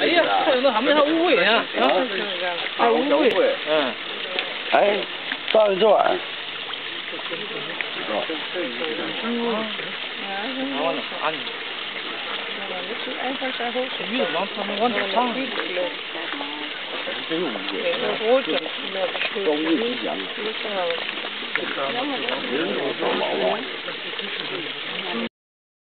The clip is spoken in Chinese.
哎呀，看到他们还误会呢，啊，还误会，嗯，哎，上一转，啊，鱼子往他们往这上，真有误会，高位之前，人。